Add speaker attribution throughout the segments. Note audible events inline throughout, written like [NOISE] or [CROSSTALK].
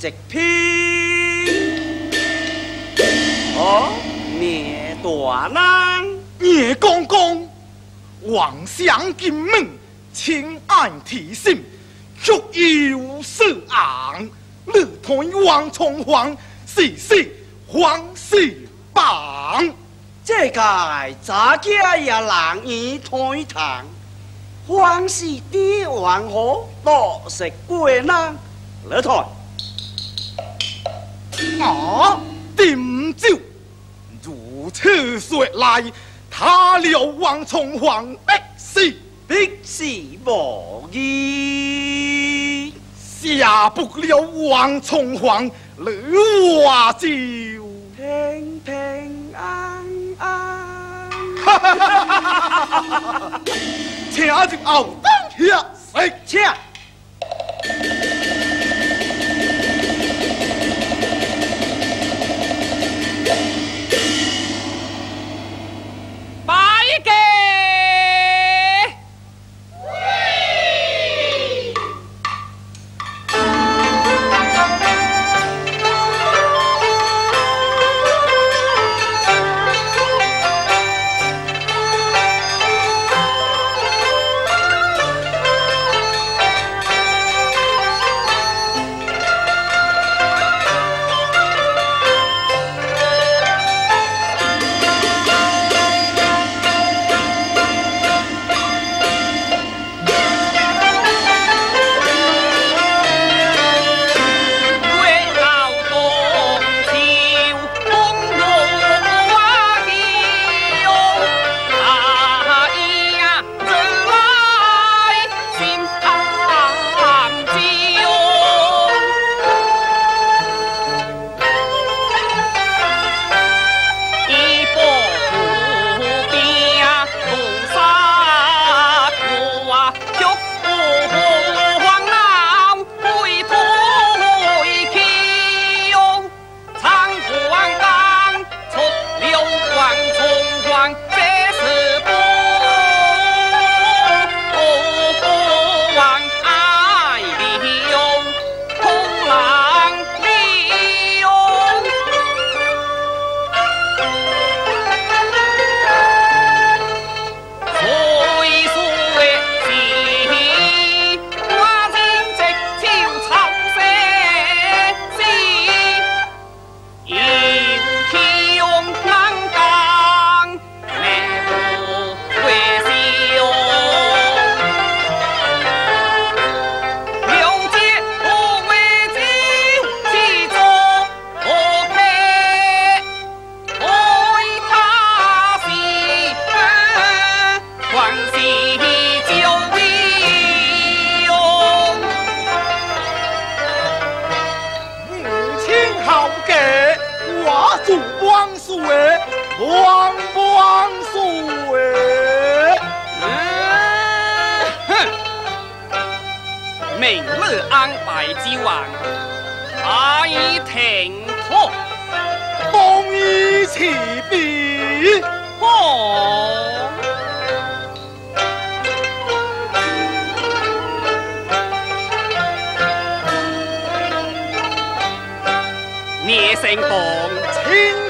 Speaker 1: 王后上酒一瓶，哦，灭大难，
Speaker 2: 叶公公，王相金门，亲爱提心，却有色昂，你同王重皇，事事欢喜棒。
Speaker 1: 这个咱家也难以推堂。皇室的王后多是贵人，来台。
Speaker 2: 啊，点酒，如此说来，他了王重皇必死
Speaker 1: 必死无疑，
Speaker 2: 下不了王重皇你话就
Speaker 1: 平平安安。
Speaker 2: 请入后当下食
Speaker 3: 王叔哎，王不王叔哎！
Speaker 2: 明日安排之晚，他已停课，
Speaker 3: 冬衣起备，
Speaker 2: 聂三公，
Speaker 1: 请。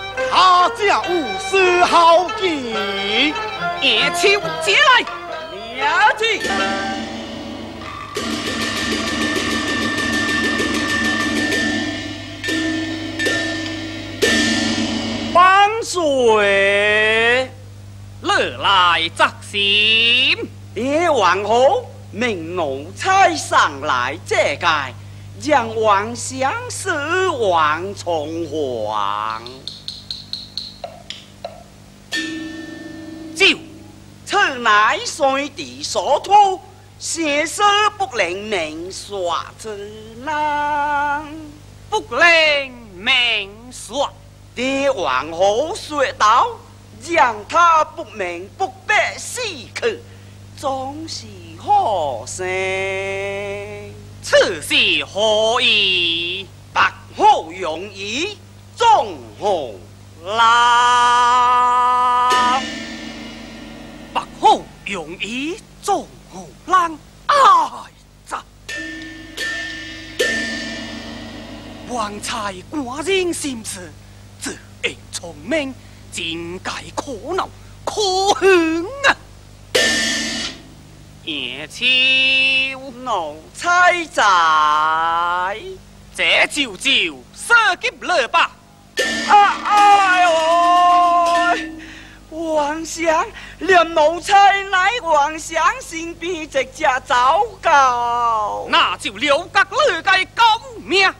Speaker 1: 水，
Speaker 4: 乐来则心。
Speaker 1: 爹王后命奴差上来这界，让王相死王重皇。就此乃随地所托，先生不能明说之难，
Speaker 2: 不能明说。
Speaker 1: 帝王后说道：“让他不明不白死去，终是好生。
Speaker 2: 此事何意？
Speaker 1: 白虎容易，众虎
Speaker 2: 难。白虎容易，众虎难。哎呀！王才寡人心事。这应聪明，真该可恼可恨啊！叶秋
Speaker 1: 奴才在，
Speaker 2: 这就就射击了吧！
Speaker 1: 哎呦，王相，连奴才乃王相身边直接糟糕，
Speaker 2: 那就留格了该救命！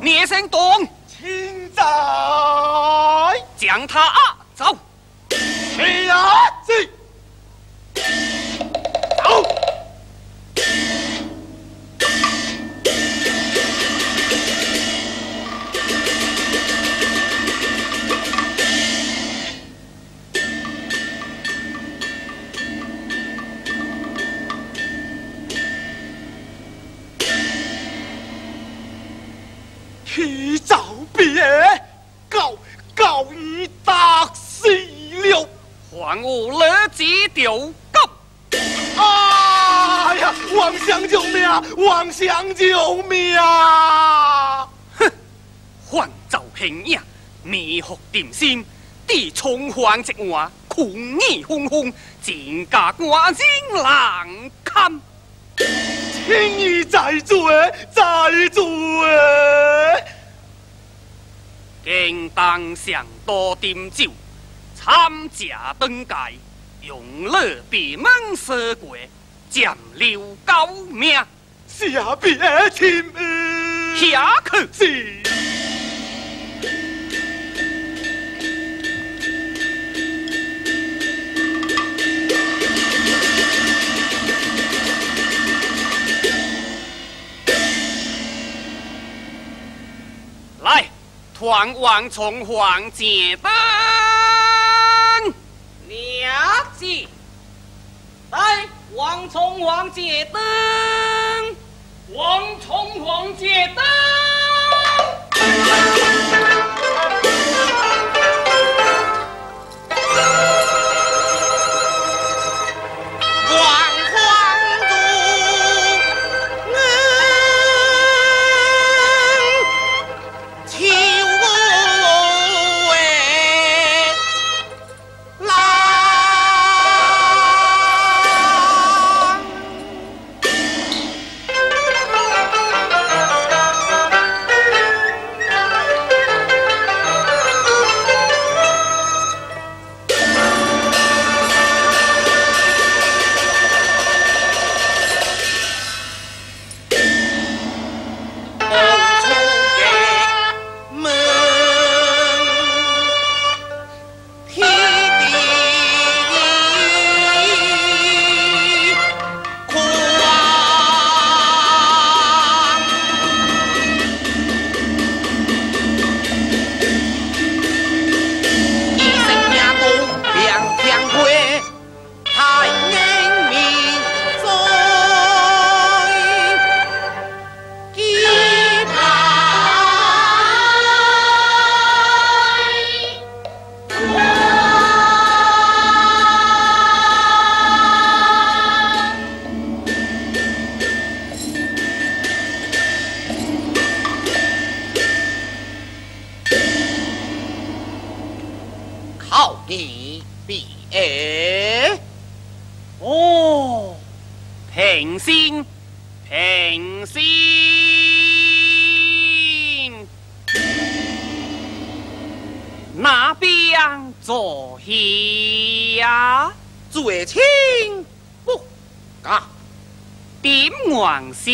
Speaker 2: 聂声东。
Speaker 3: 请在，
Speaker 2: 将他押走。
Speaker 3: 是啊，
Speaker 2: 还我儿子丢狗！
Speaker 3: 哎呀，王相救命！王相救命！
Speaker 2: 哼，还走平影，迷惑定心，地冲黄直话，空耳轰轰，真假寡人难堪。
Speaker 3: 请你再做，再做！
Speaker 2: 今当上多点酒。参加登界，用乐闭门杀鬼，暂留高命，
Speaker 3: 下别亲
Speaker 2: 下去
Speaker 3: 是。
Speaker 2: 来，团王从黄接灯。
Speaker 1: 来，王重王借灯，
Speaker 2: 王重王借灯。做戏呀，
Speaker 5: 最亲不啊？
Speaker 2: 点还像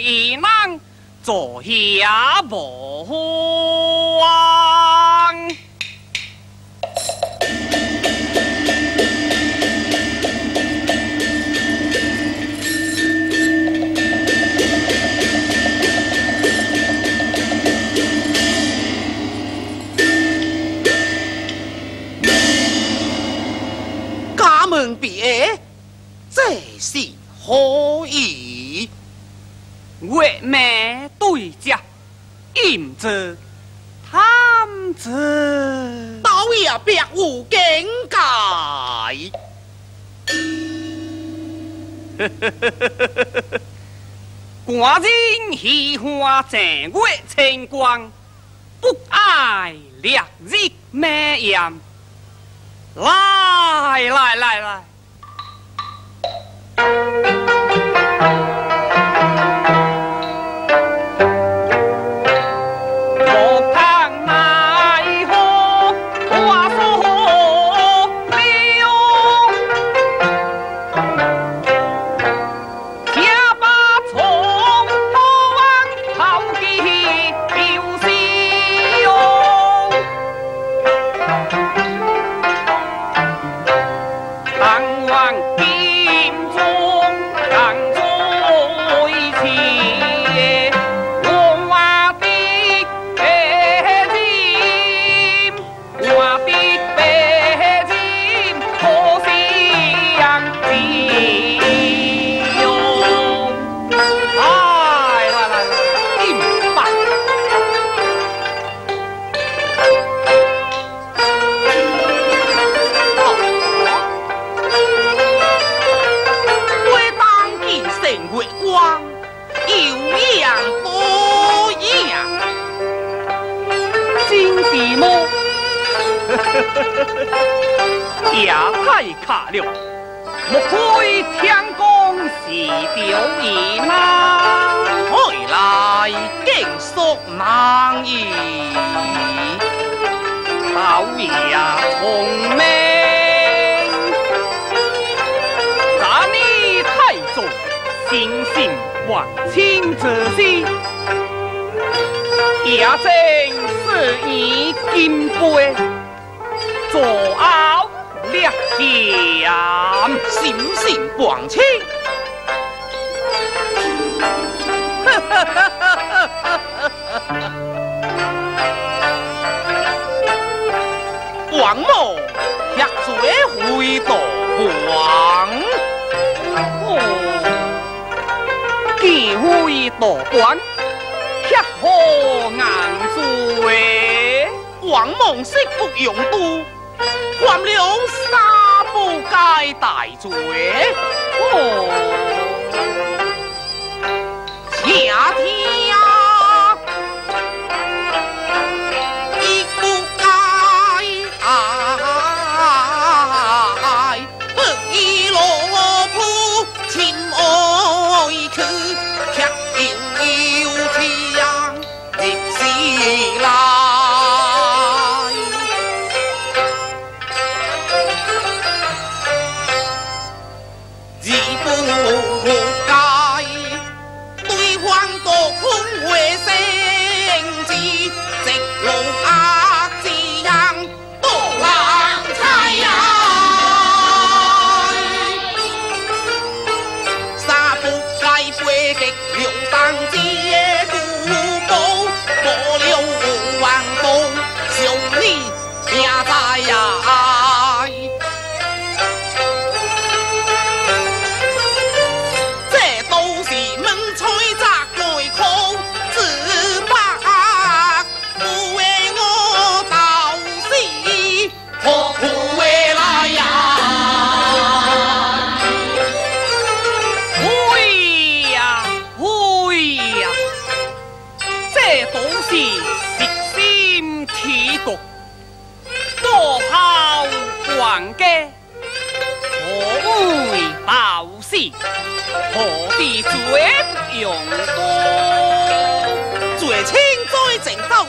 Speaker 2: 意人做戏呀，无枉。
Speaker 5: 可以
Speaker 2: 月明对酌，吟诗贪词，
Speaker 5: 倒也别有境界。[LAUGHS]
Speaker 2: 寡人喜欢正月清光，不爱烈日绵延。来来来来。
Speaker 5: 竟说难言，
Speaker 2: 老爷聪明，咱你太重，心心万千之心，也正是以金杯。坐傲烈强，
Speaker 5: 心心广清。王 [LAUGHS] 道王，哦，
Speaker 2: 地道官，吃喝硬醉，
Speaker 5: 王梦色不用都，
Speaker 2: 犯了三不该
Speaker 5: 大罪，哦，你来。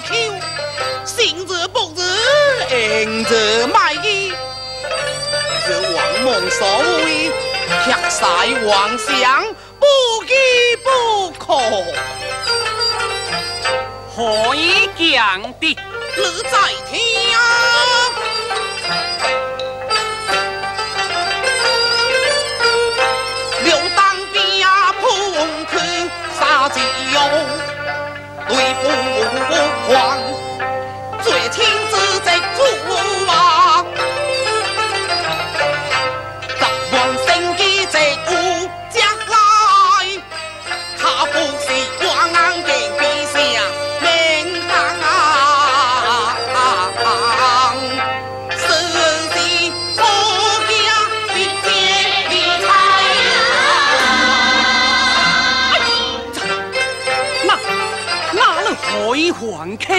Speaker 5: 口，行者不日，应者卖艺。这王梦所谓，客晒妄想，不依不可。
Speaker 2: 何以讲的？
Speaker 5: 你在听。只有对父皇最亲自在主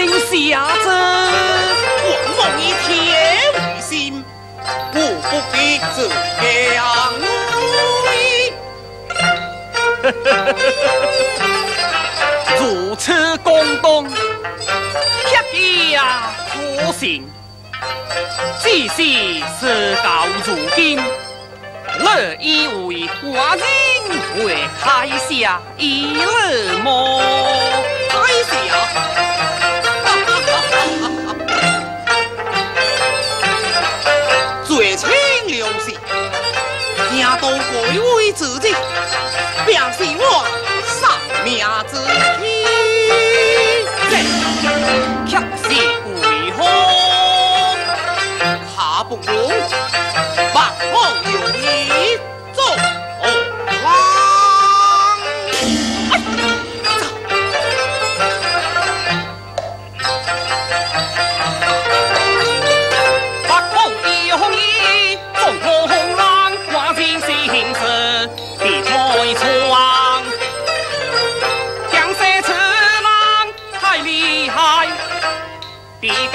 Speaker 2: 皇倾下者，
Speaker 5: 王梦以铁为心，我不必自强
Speaker 2: 如此公东，铁呀可信。只是事到如今，乐以为寡人会开下一乐么？
Speaker 5: 开下，多贵位之际，表示我丧命之期。
Speaker 2: 却是为何？
Speaker 5: 下不容，万可用意做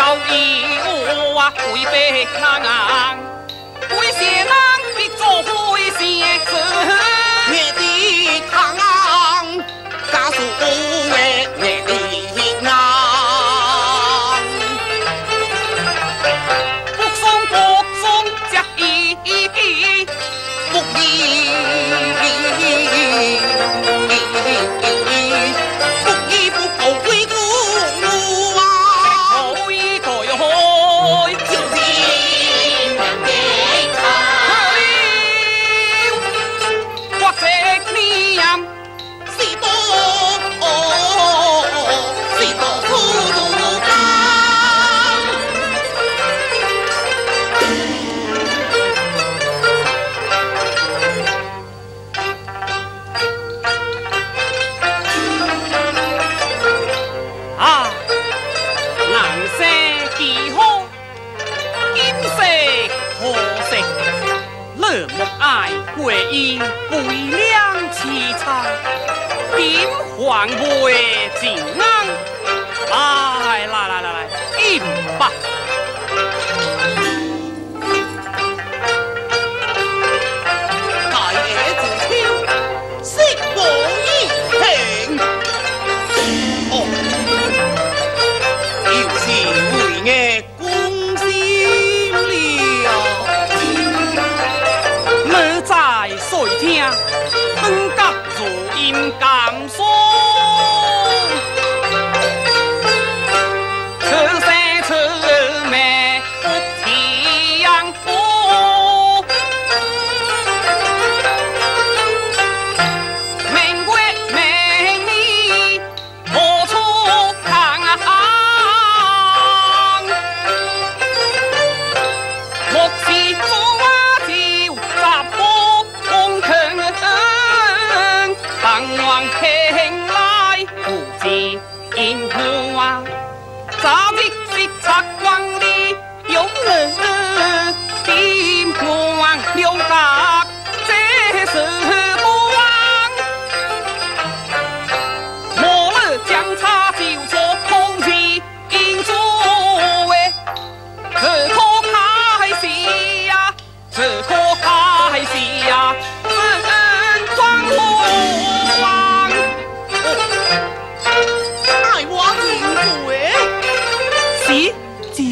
Speaker 2: 好一我啊会被难，会写人必做会写字。
Speaker 5: 月的堂，家属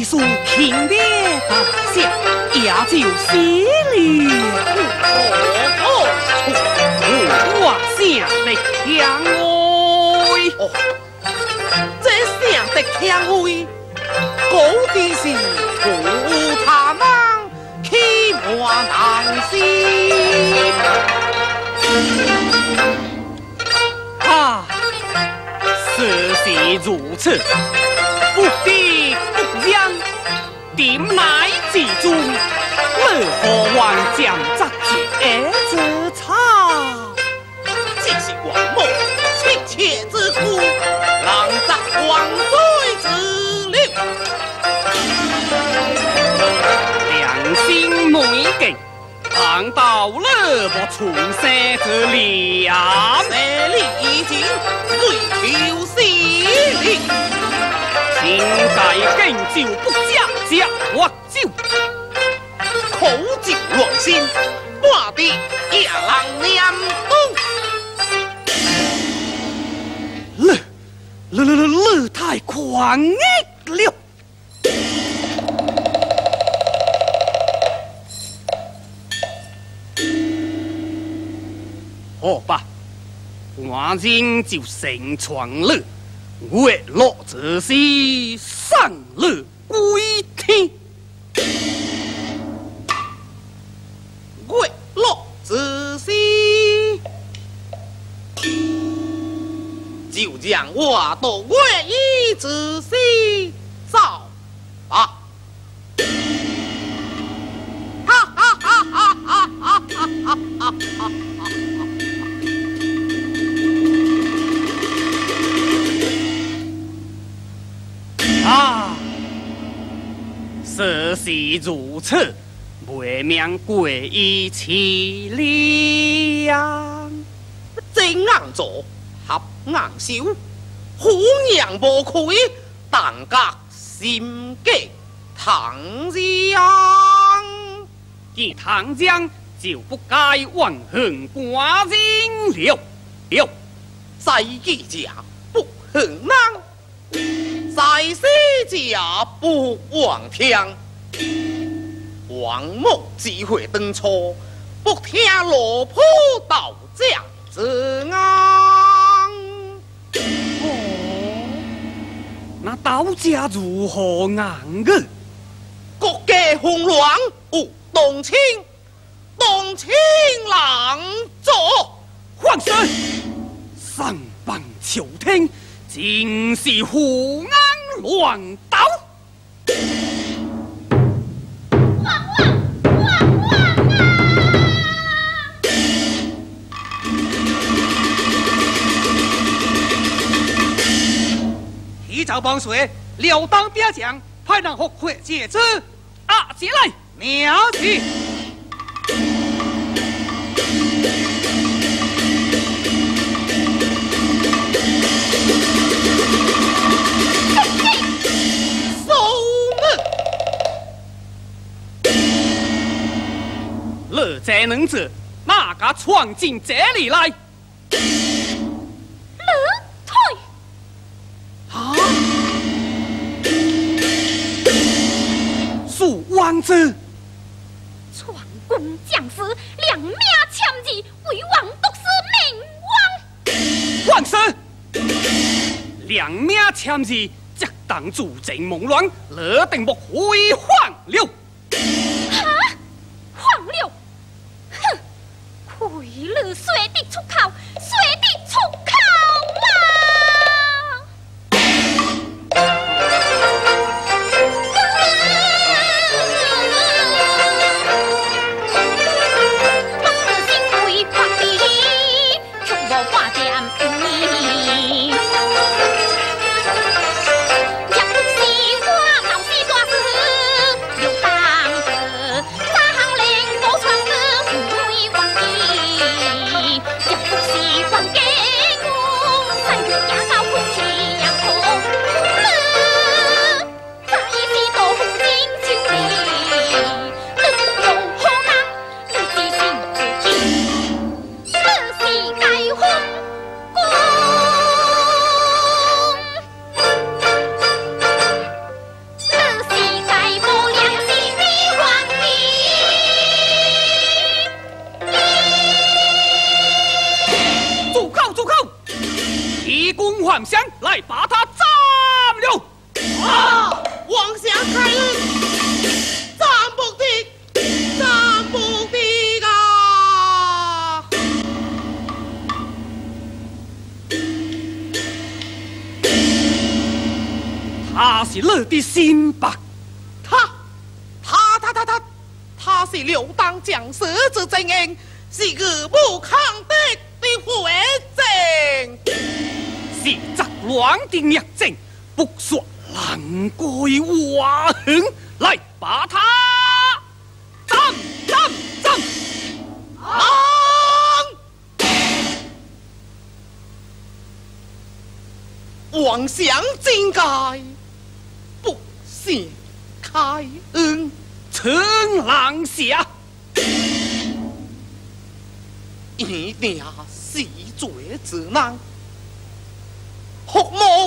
Speaker 2: 只属平烈大侠，也就是了。
Speaker 5: 哦
Speaker 2: 我想的强爱，
Speaker 5: 哦，这声的腔威，讲的是不他人欺我难心。
Speaker 2: 啊，事实如此，不，点乃自重，为何还将这节之差？
Speaker 5: 这是王母妻妾之苦，让咱王罪之流。
Speaker 2: 良心没劲，看到了我重生之良。
Speaker 5: 这里已经最求死。
Speaker 2: 饮酒不加加我酒，
Speaker 5: 口酒乱心，半地夜郎念
Speaker 2: 乐乐乐乐乐太狂野了。好吧，我今就成全了。月落则西，上乐归天。
Speaker 5: 月落之西，就让我到月一之西走吧。哈哈哈哈哈哈哈哈哈！
Speaker 2: 实是如此，未免过于凄凉。
Speaker 5: 正硬做，合硬手，虎娘无愧，但觉心计唐江。
Speaker 2: 见唐江就不该忘恨寡人了了。
Speaker 5: 在记家不恨人，在世家不忘天。王母只会当初，不听罗铺道将之安。
Speaker 2: 那道家如何硬个？
Speaker 5: 国家混乱有动清，动清郎做。
Speaker 2: 皇上，上邦朝廷，尽是胡安乱斗。提早帮水，了当边将，派人学会解之。啊，起来，苗起。乐在能者，哪敢闯进这里来？啊！恕王子，
Speaker 6: 闯军将士，两命签字，为王独死明王。
Speaker 2: 皇上，两命签字，只当主政蒙乱，勒定莫辉煌了。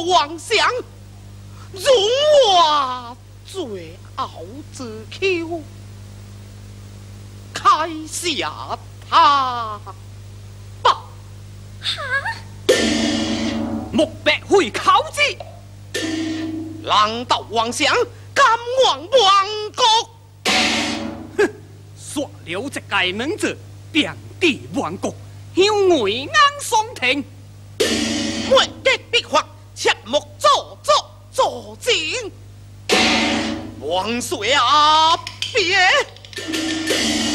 Speaker 5: 妄想，容我罪傲之口，开下他吧。
Speaker 2: 莫白会考之，
Speaker 5: 狼道妄想，敢亡亡国。
Speaker 2: 说了这个名字，遍地万国，向外眼双庭。
Speaker 5: 莫激必发，切莫做作证。王水啊，别！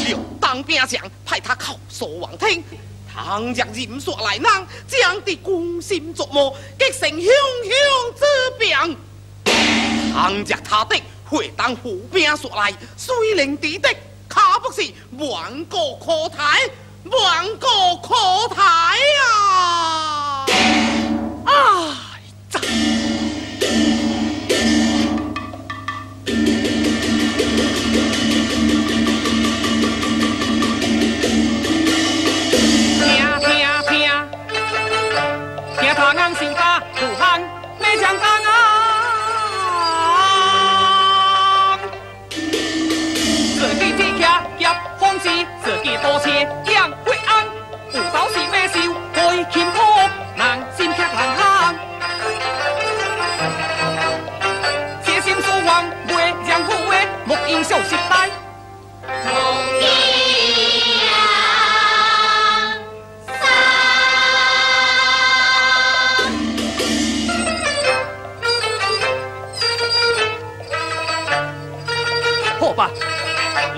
Speaker 5: 刘当兵将派他口说王听，倘将任所来人，将敌攻心琢磨，激成汹汹之兵。倘将他的会当虎兵所来，虽然敌敌，可不是万国可台，万国可台啊！
Speaker 2: 啊，多谢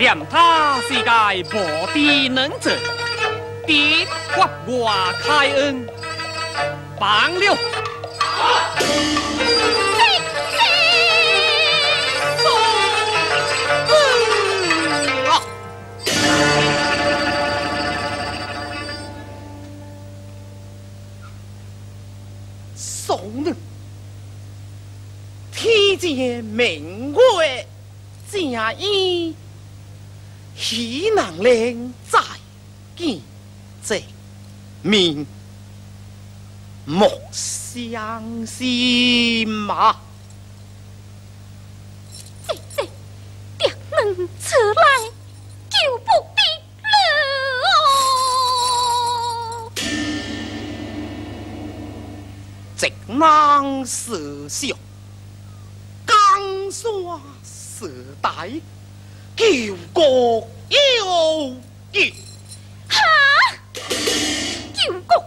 Speaker 2: 念他是个无地能者，点发我开恩，放了。
Speaker 5: 天见明月正义，喜能令在见这面，莫相信嘛。
Speaker 6: 这这，敌人出来，救不得了。
Speaker 5: 直囊是笑，江山是大，救国有义。
Speaker 6: 哈！救国，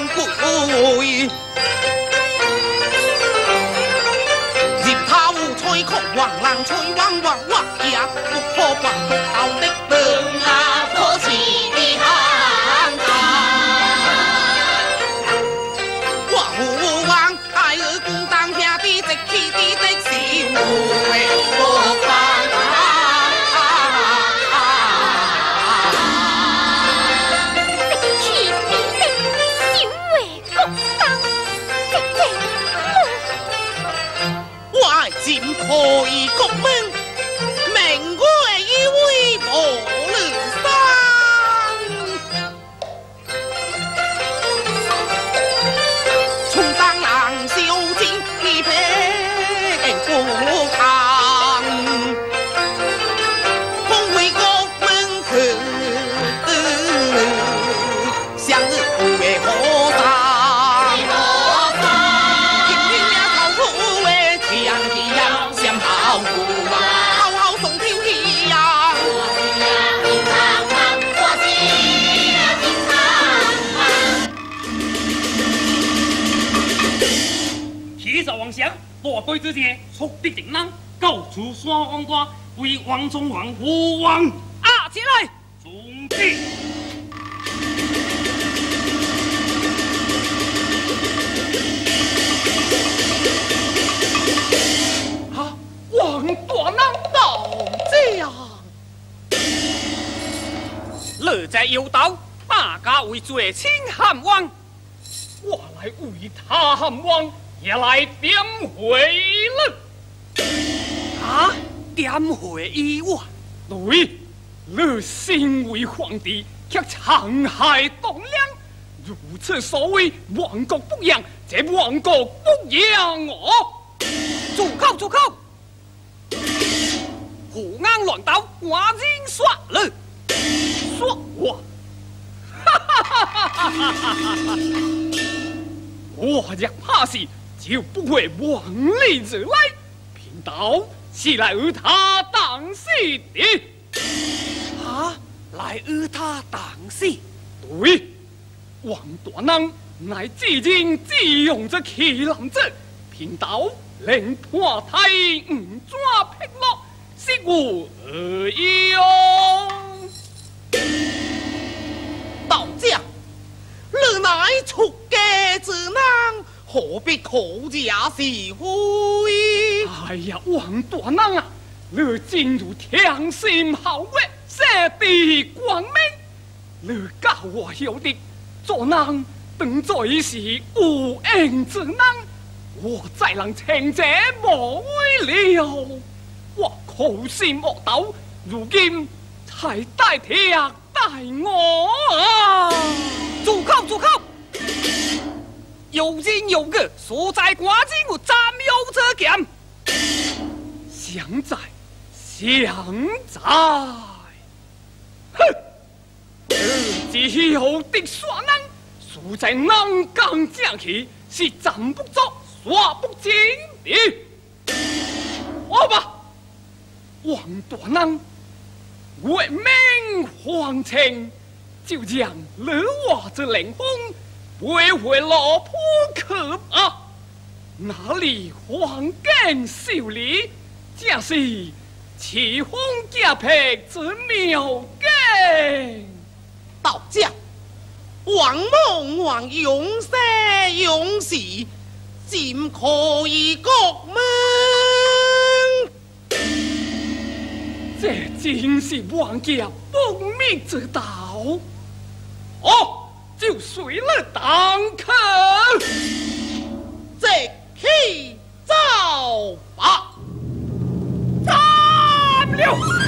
Speaker 5: 命贵？任他无吹狂，王郎吹王王王也不可管不到的等啊可惜的行我父王爱儿孤当下的直气的的是无
Speaker 7: 王祥，大队之前速敌定人，告出山王瓜，为王中王护王。啊，起来！中计。
Speaker 2: 啊，王大郎到这样，
Speaker 7: 你在右道，大家为罪请汉王。
Speaker 2: 我来为他汉王，也来点回了。
Speaker 7: 啊，点回意外。
Speaker 2: 对，你身为皇帝，却残害栋梁，如此所谓亡国不养，这亡国不养我。
Speaker 7: 住口！住口！胡安乱斗，我认输了。
Speaker 2: 说我，[LAUGHS] 我若怕死，就不会往里而来。贫道是来与他当死的。
Speaker 7: 啊，来与他当死。
Speaker 2: 对，王大人乃至今只用这旗男子，贫道令判太五抓劈落，是我而用。
Speaker 5: 道将，你乃出家之人，何必口假是非？
Speaker 2: 哎呀，王大人啊，你真如天心好月，射地光明，你教我晓得，做人当在是有恩之人，我再能情者无为了，我苦心恶斗，如今才代天待我啊！
Speaker 7: 住口！住口！有人有个所在关键我斩有这剑。
Speaker 2: 想在，想在，哼！只有的耍人，输在南港正气，是站不住，耍不精的。好吧，王大人，为民皇情，就让你我这灵风为回老扑克吧。哪里黄根秀丽，正是奇峰夹壁之妙根。
Speaker 5: 道家，王梦王勇士勇士，怎可以国门。
Speaker 2: 这真是王家不灭之道。哦，就谁了当口，再去造吧，造了。